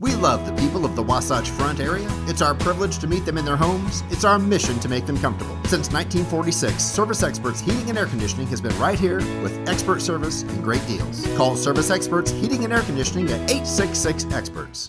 We love the people of the Wasatch Front area. It's our privilege to meet them in their homes. It's our mission to make them comfortable. Since 1946, Service Experts Heating and Air Conditioning has been right here with expert service and great deals. Call Service Experts Heating and Air Conditioning at 866 Experts.